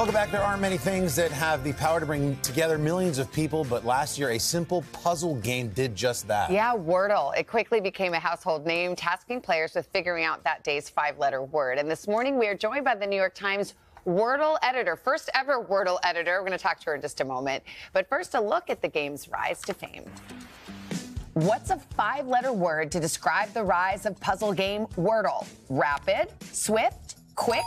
Welcome back. There aren't many things that have the power to bring together millions of people, but last year a simple puzzle game did just that. Yeah, Wordle. It quickly became a household name, tasking players with figuring out that day's five letter word. And this morning we are joined by the New York Times Wordle editor, first ever Wordle editor. We're going to talk to her in just a moment. But first, a look at the game's rise to fame. What's a five letter word to describe the rise of puzzle game Wordle? Rapid, swift, quick?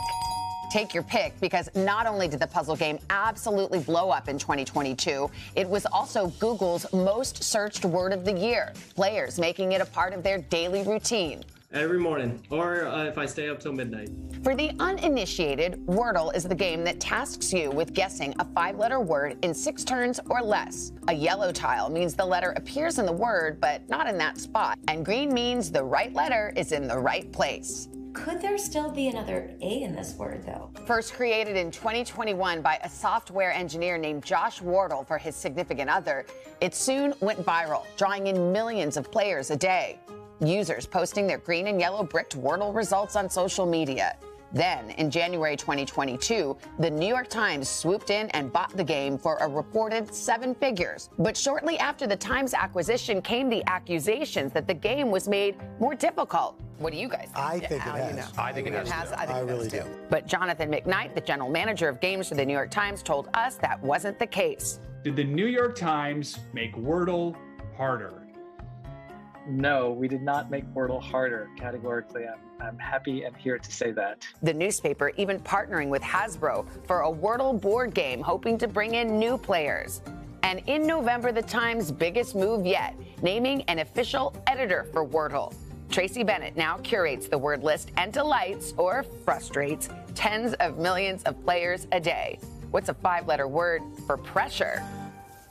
Take your pick because not only did the puzzle game absolutely blow up in 2022, it was also Google's most searched word of the year, players making it a part of their daily routine. Every morning, or uh, if I stay up till midnight. For the uninitiated, Wordle is the game that tasks you with guessing a five letter word in six turns or less. A yellow tile means the letter appears in the word, but not in that spot. And green means the right letter is in the right place. Could there still be another A in this word, though? First created in 2021 by a software engineer named Josh Wardle for his significant other, it soon went viral, drawing in millions of players a day. Users posting their green and yellow bricked Wordle results on social media. Then, in January 2022, the New York Times swooped in and bought the game for a reported seven figures. But shortly after the Times acquisition came the accusations that the game was made more difficult. What do you guys think? I think it How do you has. know? I think it has. I, think I it really does do. But Jonathan McKnight, the general manager of games for the New York Times, told us that wasn't the case. Did the New York Times make Wordle harder? No, we did not make Wordle harder categorically. I'm, I'm happy and here to say that. The newspaper even partnering with Hasbro for a Wordle board game, hoping to bring in new players. And in November, the Times' biggest move yet, naming an official editor for Wordle. Tracy Bennett now curates the word list and delights or frustrates tens of millions of players a day. What's a five letter word for pressure?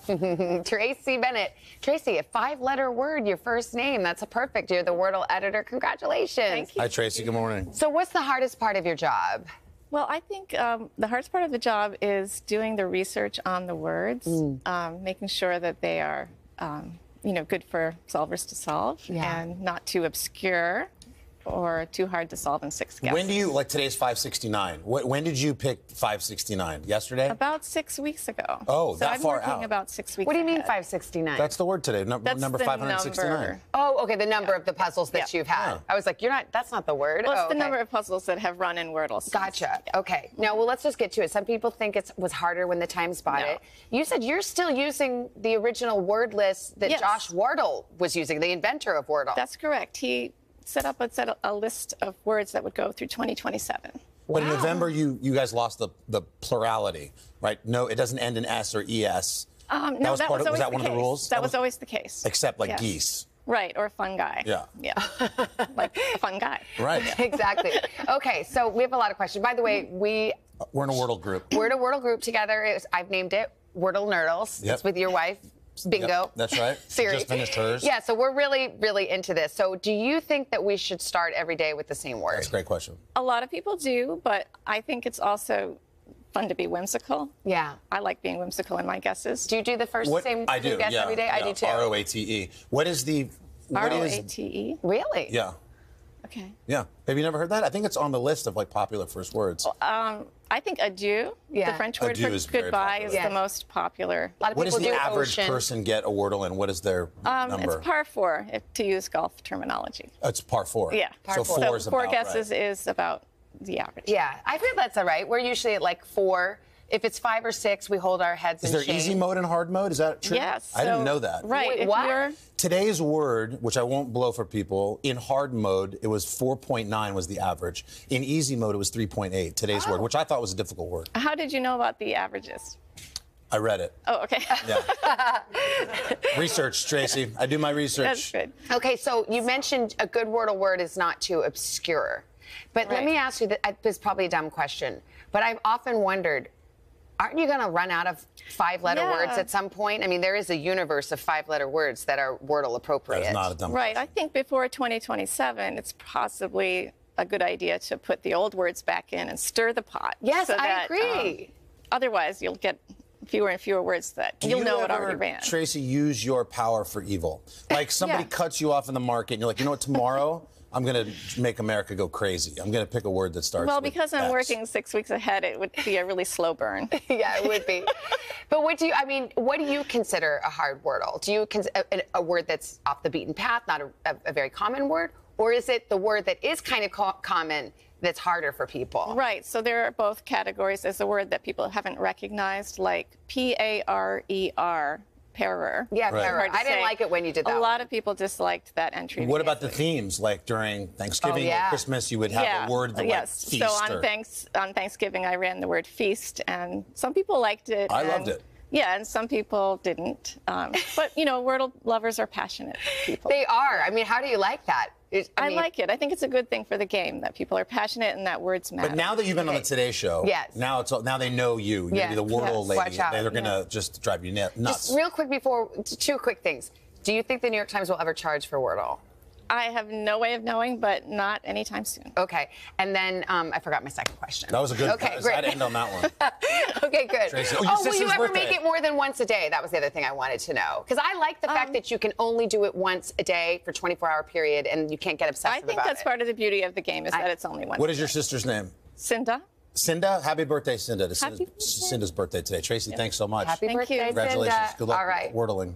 Tracy Bennett. Tracy, a five letter word, your first name. That's a perfect. You're the Wordle editor. Congratulations. Thank you. Hi, Tracy. Good morning. So, what's the hardest part of your job? Well, I think um, the hardest part of the job is doing the research on the words, um, making sure that they are, um, you know, good for solvers to solve Yeah. and not too obscure or too hard to solve in six guesses. When do you, like today's 569, when did you pick 569? Yesterday? About six weeks ago. Oh, so that I'm far working out. about six weeks. What do you mean ahead. 569? That's the word today, num- That's number 569. number. oh, okay, the number of the puzzles that Yeah. you've had. Yeah. I was like, you're not, that's not the word. Well, it's oh, the okay. number of puzzles that have run in Wordle. since. Gotcha. Okay. Now, well, let's just get to it. Some people think it was harder when the Times bought No. it. You said you're still using the original word list that Yes. Josh Wardle was using, the inventor of Wordle. That's correct. He set up a, set a, a list of words that would go through 2027. When in November you you guys lost the the plurality, right? No, it doesn't end in s or es. Um, That no, was that part was of- was always that one of the case. rules? That, That was, was- always the case. Except like Yes. geese. Right, or fun guy. Yeah. Yeah. like a fun guy. Right. exactly. Okay, so we have a lot of questions. By the way, we We're in a Wordle group. we're in a Wordle group together. It's, I've named it Wordle Nerdles. Yep. It's with your wife. Bingo. Yep, that's right. She Siri. just finished hers. Yeah, so we're really, really into this. So, do you think that we should start every day with the same word? That's a great question. A lot of people do, but I think it's also fun to be whimsical. Yeah. I like being whimsical in my guesses. Do you do the first What same I do, guess yeah, every day? I yeah, do too. R O A T E. What is the what R O is- A T E. Really? Yeah. Okay. Yeah. Have you never heard that? I think it's on the list of like popular first words. Um, I think adieu, Yeah. the French word Adieu for is goodbye, is Yeah. the most popular. A lot of What does people the do average ocean. person get a Wordle in? What is their Um, number? it's par four, if, to use golf terminology. It's par four. Yeah. So four. four so is four about guesses right. is about the average. Yeah, I feel that's all right. We're usually at like four. If it's five or six, we hold our heads Is in there shame. easy mode and hard mode? Is that true? Yes. I didn't know that. Right. Wait, what? Today's word, which I won't blow for people, in hard mode it was 4.9 was the average. In easy mode it was 3.8. Today's word, oh. which I thought was a difficult word. How did you know about the averages? I read it. Oh, okay. Yeah. research, Tracy. I do my research. That's good. Okay, so you mentioned a good Wordle word is not too obscure. But let me ask you, that this is probably a dumb question, but I've often wondered, aren't you going to run out of five-letter Yeah. words at some point? I mean, there is a universe of five-letter words that are Wordle appropriate. That is not a dumb Right. I think before 2027, it's possibly a good idea to put the old words back in and stir the pot. Yes, so I that, agree. um, otherwise, you'll get fewer and fewer words that Do you'll you know what ever, already ran. Tracy, use your power for evil. Like somebody Yeah. cuts you off in the market and you're like, you know what, tomorrow I'm going to make America go crazy. I'm going to pick a word that starts Well, with because I'm X. working six weeks ahead, it would be a really slow burn. yeah, it would be. but what do you? I mean, what do you consider a hard wordle? Do you cons- a, a word that's off the beaten path, not a, a, a very common word, or is it the word that is kind of co- common that's harder for people? Right. So there are both categories. There's a word that people haven't recognized, like P A R E R, pairer. Yeah, Right. Farrah, Hard to I didn't say. like it when you did that. A lot one. of people disliked that entry. What about the themes? Like during Thanksgiving Oh, yeah. or Christmas, you would have yeah. a word that yes. like so on or- thanks on Thanksgiving, I ran the word feast, and some people liked it. I loved it. Yeah, and some people didn't. Um, but you know, Wordle lovers are passionate people. They are. I mean, how do you like that? It- I, mean, like it. I think it's a good thing for the game that people are passionate and that words matter. But now that you've been on the Today Show, Yes. now it's all, now they know you. You're Yes. the Wordle Yes. lady. Watch out. They're gonna just drive you nuts. Just real quick before, two quick things. Do you think the New York Times will ever charge for Wordle? I have no way of knowing, but not anytime soon. Okay. And then um, I forgot my second question. that was a good. Okay, that great. I'd end on that one. Okay, good. Tracy- oh, Oh, will you ever birthday. make it more than once a day? That was the other thing I wanted to know. Because I like the fact Um, that you can only do it once a day for 24 hour period and you can't get obsessive I think that's it. part of the beauty of the game is I- that it's only one. What is your sister's name? Cinda? Cinda. Happy birthday, Cinda. It's Happy Cinda's, Cinda's birthday today. Tracy, thanks so much. Happy Thank birthday, you. Congratulations. Cinda. Good luck All right. wordling.